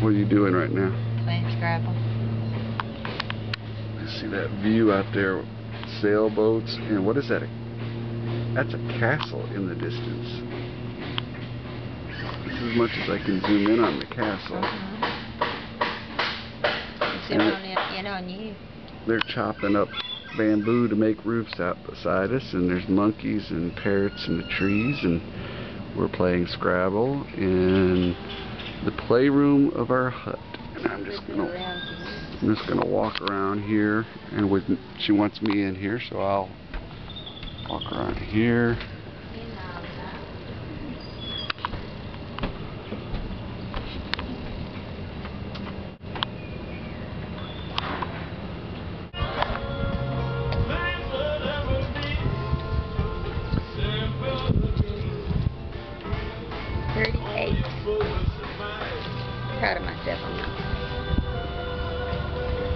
What are you doing right now? Playing Scrabble. I see that view out there, sailboats, and what is that? That's a castle in the distance. This is as much as I can zoom in on the castle. Mm-hmm. Zoom on in, on you. They're chopping up bamboo to make roofs out beside us, and there's monkeys and parrots in the trees, and we're playing Scrabble in the playroom of our hut. And I'm just gonna. I'm just gonna walk around here, and with she wants me in here, so I'll walk around here.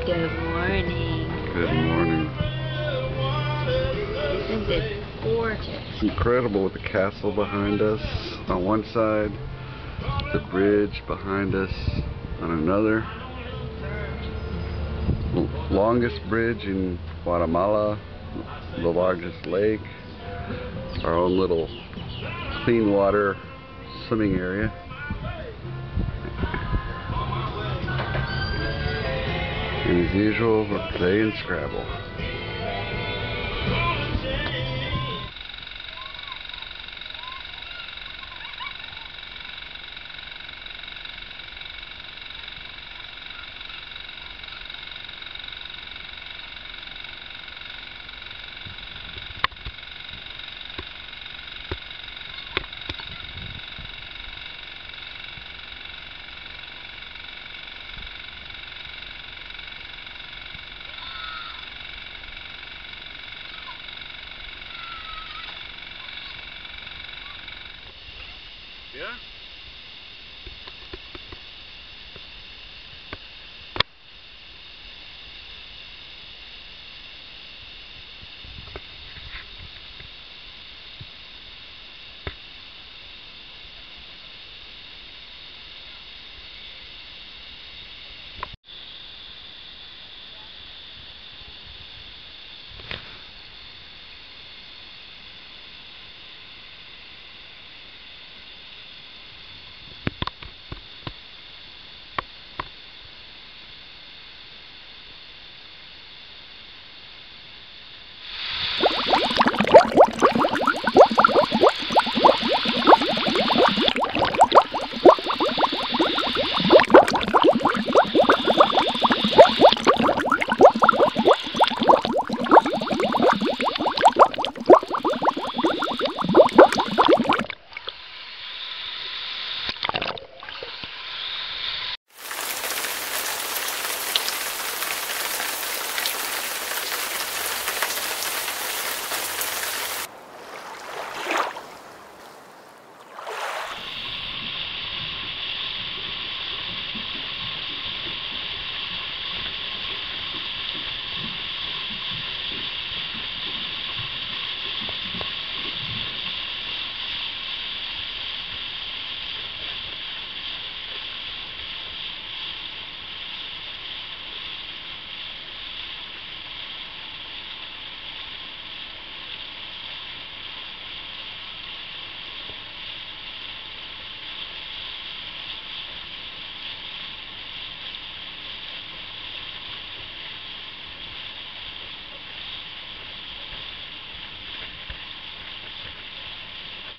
Good morning. Good morning. Isn't it gorgeous? It's incredible with the castle behind us on one side, the bridge behind us on another. Longest bridge in Guatemala, the largest lake, our own little clean water swimming area. As usual, we're playing Scrabble.